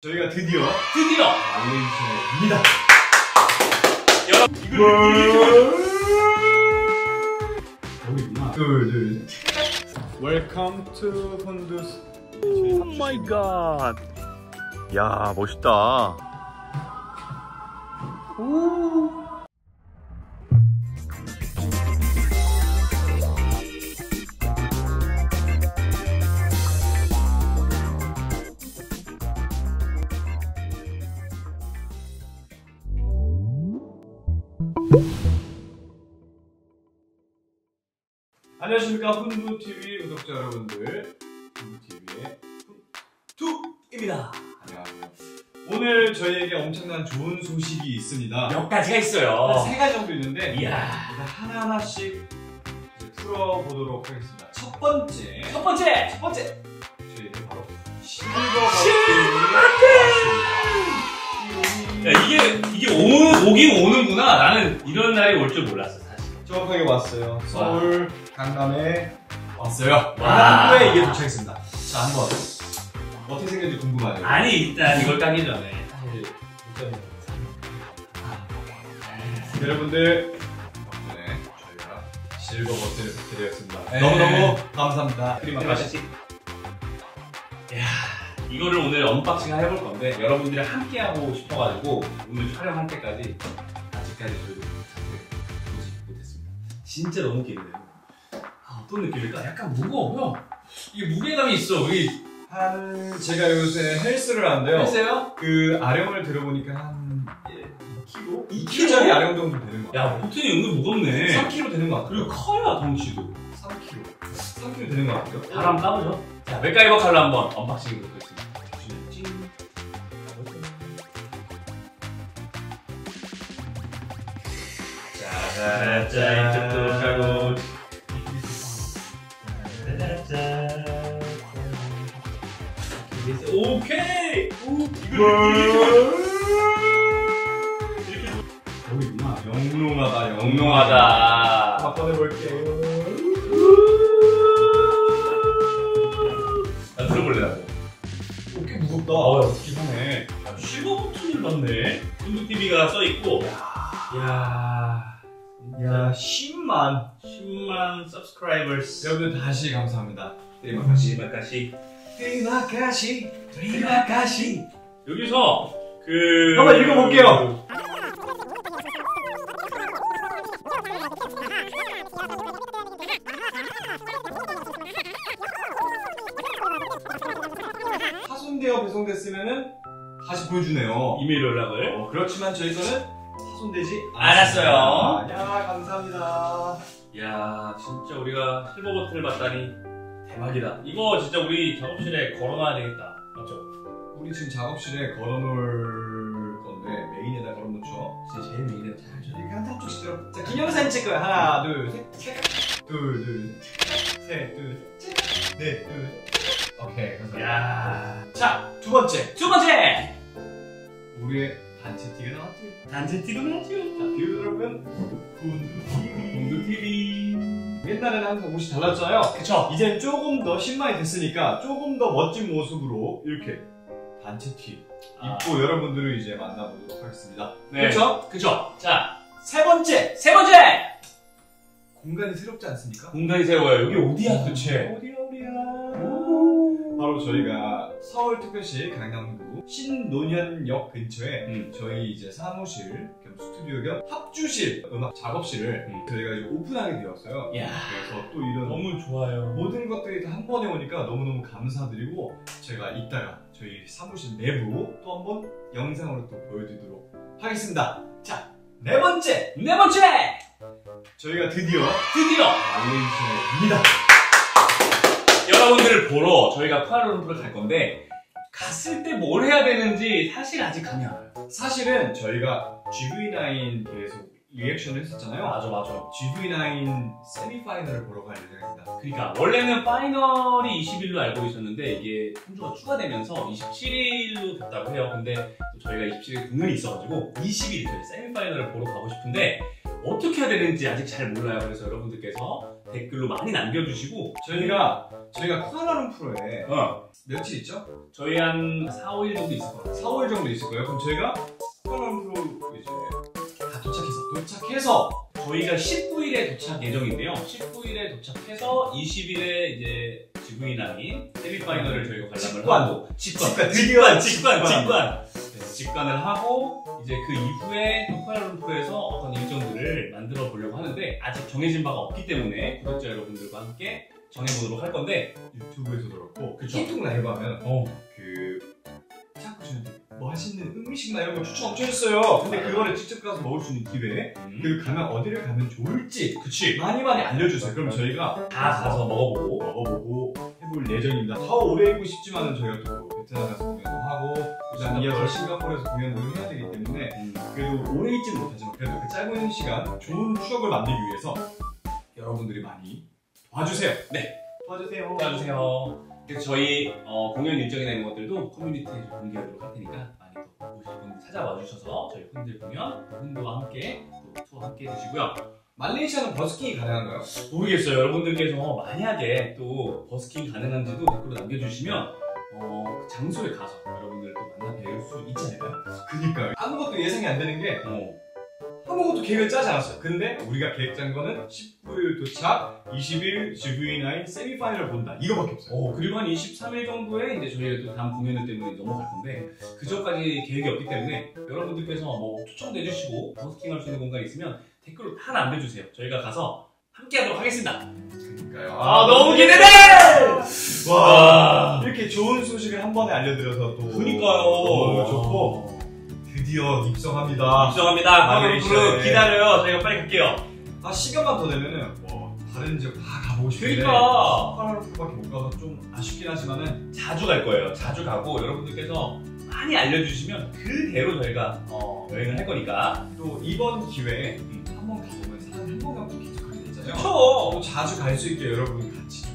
저희가 드디어 드디어 알레이션입니다. 여러분 거기구나. 둘, 둘, 셋. Welcome to 혼두스. 오 마이 갓. 야 멋있다. 안녕하십니까 훈두 TV 구독자 여러분들. 훈두 TV의 훈두입니다. 안녕하세요. 오늘 저희에게 엄청난 좋은 소식이 있습니다. 몇 가지가 있어요. 세 가지 정도 있는데 이야. 하나하나씩 풀어보도록 하겠습니다. 첫 번째, 첫 번째. 첫 번째 저희는 바로 실버 야, 이게 이게 오, 오긴 오는구나. 나는 이런 날이 올 줄 몰랐어 사실. 정확하게 왔어요. 서울 강남에 왔어요. 와. 후에 이게 도착했습니다. 자 한번 어떻게 생겼는지 궁금하네요. 아니 일단 이걸 까기 전에 사실 일단 여러분들 덕분에 저희가 버튼을 받게 되었습니다. 네. 너무너무 감사합니다. Terima kasih. 야 이거를 오늘 unboxing 해볼 건데 여러분들이 함께 하고 싶어가지고 오늘 촬영할 때까지 아직까지 저희도 못했습니다. 진짜 너무 기대돼요. 아, 어떤 느낌일까? 약간 무거워요. 이게 무게감이 있어. 우리 한 제가 요새 헬스를 하는데요. 했어요? 그 아령을 들어보니까 한 예, 2kg? 2kg? 2kg짜리 아령 정도 되는 것 같아요. 야 버튼이 은근 무겁네. 3kg 되는 것 같아요. 그리고 커요 덩치도. 3kg. 3kg 되는 것 같아요. 바로 까보죠. 자 맥가이버 칼로 한번 unboxing 해보겠습니다. 찡. 자, 자, 이쪽도 가고. 오케이! 오, 이렇게 여기구나. 영롱하다, 영롱하다. 한번 꺼내볼게요. 나 들어볼래, 나도. 오, 꽤 무겁다. 어, 기상해. 야, 실버 버튼을 받네. hunduTV가 써 있고. 야 야, 10만. 10만 subscribers. 여러분들 다시 감사합니다. 데리마카시, 데리마카시. 드리마카시, 드리마카시. 여기서, 그. 한번 읽어볼게요. 파손되어 배송됐으면은 다시 보여주네요. 이메일 연락을. 어, 그렇지만 저희서는 파손되지 알았어요. 않았습니다. 야, 감사합니다. 야 진짜 우리가 실버 버튼을 받다니 대박이다. 이거 진짜 우리 작업실에 걸어놔야 되겠다. 맞죠? 우리 지금 작업실에 걸어놓을 건데 메인에다 걸어놓죠. 진짜 제일 메인은 잘 줘. 이렇게 한한 쪽 씩 들어. 자, 기념사진 찍고요. 하나, 둘, 셋, 셋. 둘, 둘, 셋. 셋, 둘, 셋. 넷, 둘, 셋. 오케이, 감사합니다. 야 자, 두 번째. 두 번째! 우리의 단체 티가 나왔죠. 단체 티도 나죠. 자, 뷰 여러분. 훈두TV. 훈두TV. 옛날에는 항상 옷이 달랐잖아요. 그쵸? 이젠 조금 더 신망이 됐으니까 조금 더 멋진 모습으로 이렇게 단체 티 입고 여러분들을 이제 만나보도록 하겠습니다. 네. 그렇죠? 그쵸? 자, 세 번째 세 번째! 공간이 새롭지 않습니까? 공간이 새로워요. 여기 어디야 도대체? 어디야 어디야? 바로 저희가 서울특별시 강남구 신논현역 근처에 음. 저희 이제 사무실 겸 스튜디오 겸 합주실 음악 작업실을 음. 저희가 이제 오픈하게 되었어요. 야 그래서 또 이런 너무 좋아요. 모든 것들이 다 한 번에 오니까 너무너무 감사드리고 제가 이따가 저희 사무실 내부 또 한번 영상으로 또 보여드리도록 하겠습니다. 자, 네 번째! 네 번째! 저희가 드디어 드디어 알레이션입니다. 여러분들을 보러 저희가 쿠알라룸푸르 갈 건데 갔을 때 뭘 해야 되는지 사실 아직 감이 안 와요. 사실은 저희가 GV9 계속 리액션을 했었잖아요. 맞아 맞아. GV9 세미파이널을 보러 갈 예정입니다. 그러니까 원래는 파이널이 20일로 알고 있었는데 이게 한 주가 추가되면서 27일로 됐다고 해요. 근데 또 저희가 27일 공연이 있어가지고 20일 저희 세미파이널을 보러 가고 싶은데 어떻게 해야 되는지 아직 잘 몰라요. 그래서 여러분들께서 댓글로 많이 남겨주시고 저희가 저희가 쿠알라룸푸르에 어, 며칠 있죠? 저희 한 4, 5일 정도 있을 것 같아요. 4, 5일 정도 있을 거예요. 그럼 저희가 쿠알라룸푸르 이제 다 도착해서 도착해서 저희가 19일에 도착 예정인데요. 19일에 도착해서 20일에 이제 지구인아인 세미파이널을 저희가 관람을 직관. 하고 직관, 직관, 직관, 직관, 직관. 직관. 네, 직관을 하고 이제 그 이후에 또 쿠알라룸푸르에서 어떤 일정들을 만들어 보려고 하는데 아직 정해진 바가 없기 때문에 구독자 여러분들과 함께 정해보도록 할 건데 유튜브에서도 그렇고 그쵸. 틱톡 라이브 하면 어, 그 자꾸 뭐 하시는 음식이나 이런 거 추천 엄청 했어요. 근데 그거를 직접 가서 먹을 수 있는 기회 음. 그리고 가면 어디를 가면 좋을지 그치 많이 많이 알려주세요. 그럼 저희가 다 가서 먹어보고 먹어보고 해볼 예정입니다. 더 오래 있고 싶지만은 저희가 또 베트남 가서 하고 그다음에 이어서 싱가포르에서 공연도 해야 되기 때문에 음. 그래도 오래 있지는 못하지만 그래도 그 짧은 시간 좋은 추억을 만들기 위해서 여러분들이 많이 도와주세요. 네. 도와주세요. 도와주세요. 그래서 저희 어, 공연 일정이나 이런 것들도 커뮤니티에 좀 공개하도록 할 테니까 많이 또 분들 찾아와 주셔서 저희 팬들 공연, 팬들과 함께 또 투어 함께 해주시고요. 말레이시아는 버스킹이 가능한가요? 모르겠어요. 여러분들께서 만약에 또 버스킹 가능한지도 댓글로 남겨주시면 어, 그 장소에 가서 여러분들 또 만나 뵐 수 있지 않을까요? 그니까요. 아무것도 예상이 안 되는 게 어. 아무것도 계획을 짜지 않았어요. 근데 우리가 계획 짠 거는 19일 도착, 20일 GV9 세미파이널 본다. 이거밖에 없어요. 어, 그리고 한 23일 정도에 이제 저희가 또 다음 공연을 때문에 넘어갈 건데 그 전까지 계획이 없기 때문에 여러분들께서 뭐 초청도 해주시고 버스킹 할 수 있는 공간이 있으면 댓글로 다 남겨주세요. 저희가 가서 함께 하도록 하겠습니다. 그러니까요. 아, 너무 기대돼! 와, 이렇게 좋은 소식을 한 번에 알려드려서 또 그니까요. 너무 좋고 드디어 입성합니다. 입성합니다. 말레이시아에. 마레이시아에 기다려요. 저희가 빨리 갈게요. 아 시간만 더 되면은 뭐 다른 지역 다 가보고 싶은데 그러니까 쿠알라룸푸르밖에 못 가서 좀 아쉽긴 하지만은 자주 갈 거예요. 자주 가고 여러분들께서 많이 알려주시면 그대로 저희가 어, 여행을 할 거니까. 또 이번 기회에 한번 가보면 사람 한번 기특하게 되잖아요. 그쵸? 또 자주 갈 수 있게 여러분 같이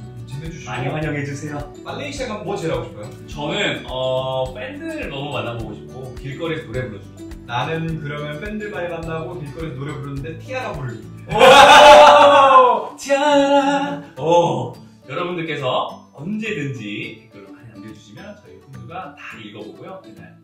좀 챙겨주시고 많이 환영해 주세요. 말레이시아 가면 뭐 제일 하고 싶어요? 저는 어, 팬들을 너무 만나보고 싶고 길거리에서 노래 불러주고. 나는 그러면 팬들 많이 만나고 길거리에서 노래 부르는데 티아라 부르기. 티아라. 오, 여러분들께서 언제든지 댓글을 많이 남겨주시면 저희 팬들과 다 읽어보고요. 그날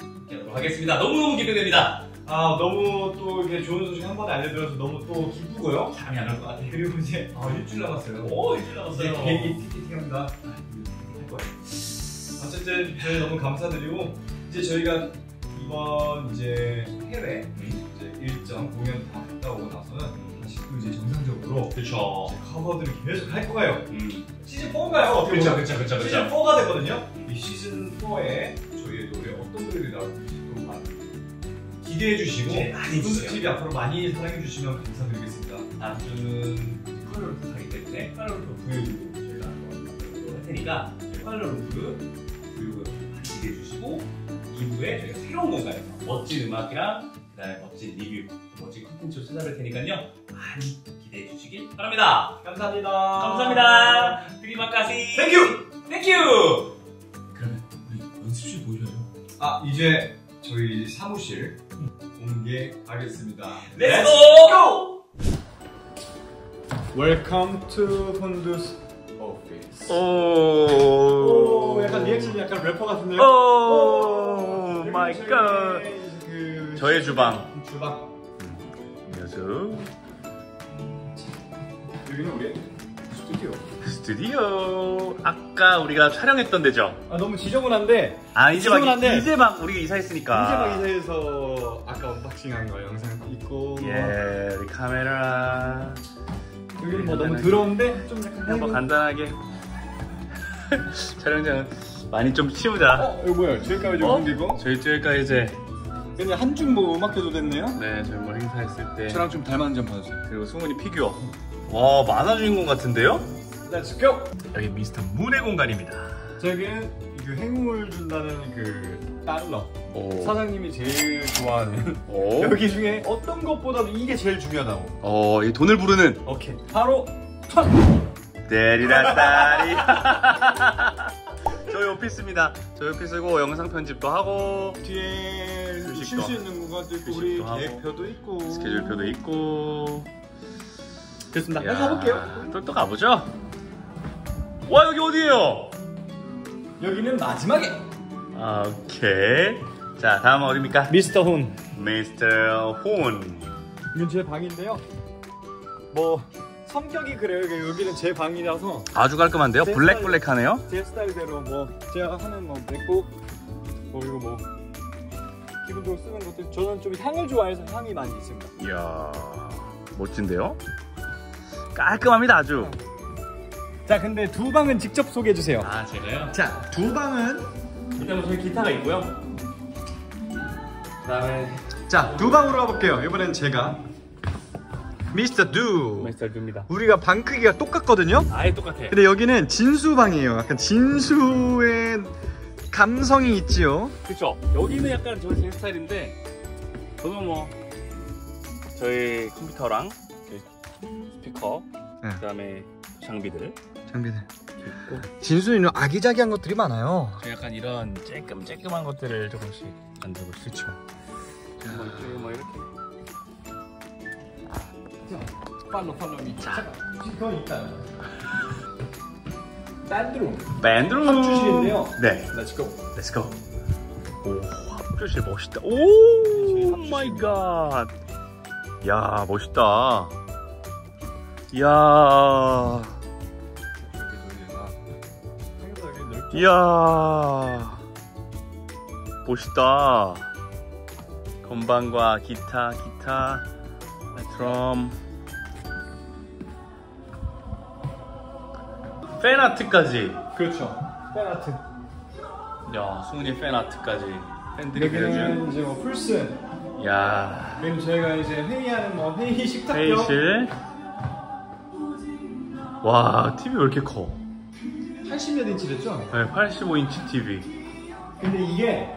함께하도록 하겠습니다. 너무너무 기대됩니다. 아 너무 또 이렇게 좋은 소식 한 번에 알려드려서 너무 또 기쁘고요. 잠이 안 올 것 같아요. 그리고 이제 아 일주일 남았어요. 오, 일주일 이제 남았어요. 비행기 티켓팅합니다. 아, 할 거예요. 어쨌든 저희 너무 감사드리고 이제 저희가 이번 이제 해외 이제 일정 공연 다 갔다 오고 나서는 다시 또 이제 정상적으로. 이제 커버들을 계속 할 거예요. 음. 시즌 4인가요? 어떻게 그쵸, 보면? 그쵸, 그쵸, 그쵸. 시즌 4가 되거든요. 이 시즌 4에 저희의 노래 어떤 노래들이 나올지 기대해 주시고 많이 해주세요. TV 앞으로 많이 사랑해 주시면 감사드리겠습니다. 다음 주는 쿠알라룸푸르 가기 때문에 컬러룸프 브이로그 저희가 한번 할 테니까 컬러룸프 브이로그 많이 기대해 주시고 2부에 저희가 새로운 공간에서 멋진 음악이랑 그다음에 멋진 리뷰, 또 멋진 컨텐츠로 찾아뵐 테니까요 많이 기대해 주시길 바랍니다. 감사합니다. 감사합니다. Terima kasih. Thank you! Thank you. 그러면 우리 연습실 보여줘요. 아 이제 저희 사무실 공개하겠습니다. Let's go! Welcome to Hoondoo's office. 오, 오, 약간 reaction이 약간 래퍼 같은데요? oh my god. 그 저의 주방. 주방. 녀석. 여기는 우리 스튜디오. 스튜디오. 아까 우리가 촬영했던 데죠? 아 너무 지저분한데 아 이제 막 지저분한데. 이제 막 우리가 이사했으니까. 이제 막 이사해서 아까 unboxing한 거 영상 있고 예, 우리 카메라. 여기는 뭐 너무 더러운데 좀 약간 그냥 뭐 해보- 간단하게 촬영장은 많이 좀 치우자. 어 이거 뭐야 저기까지 좀 어? 옮기고 저희 저희가 이제 근데 한중 뭐 음악회도 됐네요 네 저희 뭐 행사했을 때 저랑 좀 닮았는 점 봐주세요 그리고 승훈이 피규어. 와 만화 주인공 같은데요? Let's go 여기 미스터 문의 공간입니다. 저기는 그 행운을 준다는 그 달러 오. 사장님이 제일 좋아하는 오. 여기 중에 어떤 것보다도 이게 제일 중요하다고 어, 이 돈을 부르는 오케이 바로 데리라 따리. 저희 오피스입니다. 저희 오피스고 영상 편집도 하고 뒤에. 쉴 수 있는 공간도 있고 우리. 계획표도 있고 스케줄표도 있고 다시 가볼게요. 또, 또 가보죠. 와, 여기 어디예요? 여기는 마지막에 아, 오케이. 자, 다음은 어디입니까? 미스터 훈. 미스터 혼. 이건 제 방인데요. 뭐 성격이 그래요. 여기는 제 방이라서 아주 깔끔한데요? 제 블랙블랙하네요? 제 스타일대로 뭐 제가 하는 뭐 맥북 뭐 그리고 뭐 기본적으로 쓰는 것들 저는 좀 향을 좋아해서 향이 많이 있습니다. 이야, 멋진데요? 깔끔합니다, 아주. 자, 근데 두 방은 직접 소개해 주세요. 아 제가요? 자, 두 방은 일단 뭐 저희 기타가 있고요. 그다음에 자, 두 방으로 가볼게요. 이번엔 제가 미스터 두. 마이스터입니다. 우리가 방 크기가 똑같거든요. 아예 똑같아요. 근데 여기는 진수 방이에요. 약간 진수의 감성이 있지요. 그렇죠. 여기는 약간 저제 스타일인데 저는 뭐 저희 컴퓨터랑 저희 스피커 네. 그다음에 장비들 장비들. 있고 진수는 아기자기한 것들이 많아요. 저 약간 이런 쬐끔쬐끔한 것들을 조금씩 만들고 있죠. 뭐 이쪽에 뭐 이렇게 follow follow me. 자, 그건 있다. Band room. Band room. 합주실인데요. 네. Let's go. 렛츠고. 오, 합주실 멋있다. 오, 마이 갓. 야, 멋있다. 이야, 이야. 멋있다. 건반과 기타, 기타, 드럼. Fan art까지. 그렇죠. Fan art. 야, 승훈이 fan art까지. 팬들이 그려준. 이제 뭐 풀스. 야, 여기는 저희가 이제 회의하는 뭐 회의 식탁이요. 회의실. 와, TV 왜 이렇게 커? 80몇 인치랬죠? 네, 85인치 TV. 근데 이게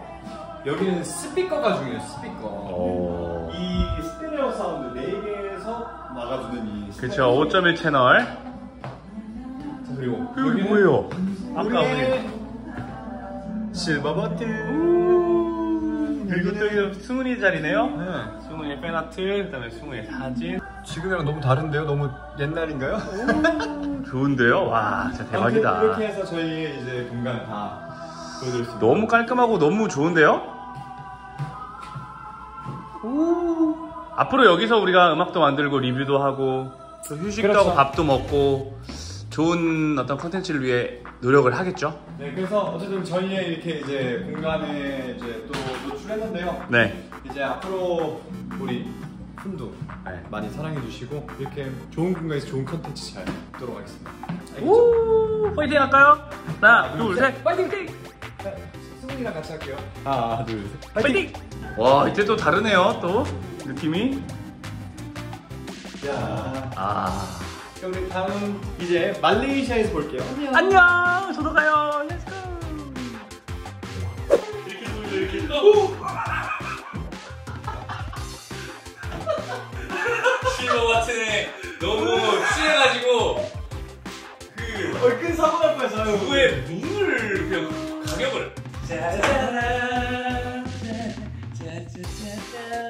여기는 스피커가 중요해요. 스피커. 오. 이 스테레오 사운드 4개에서 나가주는 이 그쵸, 5.1 채널. 자, 그리고 여기는 뭐예요? 아까 우리의 실버 버튼 그리고 또 여기 승훈이 자리네요. 네. 승훈이 팬아트, 그 다음에 승훈이 사진. 지금이랑 너무 다른데요? 너무 옛날인가요? 좋은데요? 와, 진짜 대박이다. 이렇게 해서 저희의 이제 공간 다 있습니다 너무 깔끔하고 너무 좋은데요? 앞으로 여기서 우리가 음악도 만들고 리뷰도 하고 또 휴식도 그렇죠. 하고 밥도 먹고 좋은 어떤 컨텐츠를 위해 노력을 하겠죠? 네 그래서 어쨌든 저희의 이렇게 이제 공간에 이제 또 노출했는데요 네. 이제 앞으로 우리 훈도 네. 많이 사랑해 주시고 이렇게 좋은 공간에서 좋은 컨텐츠 잘 하도록 하겠습니다 알겠죠? 오, 파이팅 할까요? 하나, 둘, 셋. 파이팅! 네, 승훈이랑 같이 할게요 하나 둘셋 파이팅! 와, 이제 또 다르네요, 또. 느낌이. 야 아. 그럼 우리 다음 이제 말레이시아에서 볼게요 안녕 안녕! 저도 가요! Let's go! 이렇게 돌려 이렇게 또 때문에 너무 취해가지고 그 얼큰 사고 날 뻔했어요. 누구의 눈을 그냥 가격을 짜자라 짜자자자